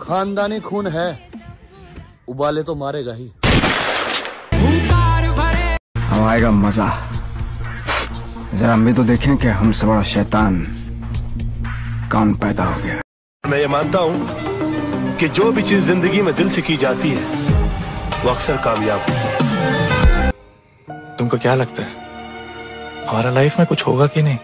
खानदानी खून है। उबाले तो मारेगा ही। हम आएगा मज़ा। जरा हम भी तो देखें कि हमसे बड़ा शैतान कौन पैदा हो गया। मैं ये मानता हूँ कि जो भी चीज़ ज़िंदगी में दिल से की जाती है वो अक्सर कामयाब होती है। तुमको क्या लगता है? हमारा लाइफ में कुछ होगा कि नहीं?